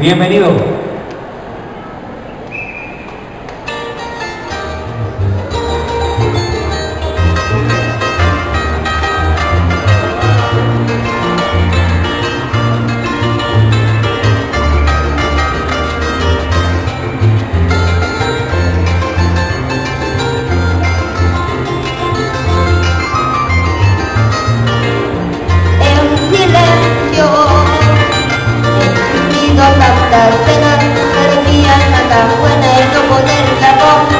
Bienvenido. Pero mi alma tan buena y no poderla con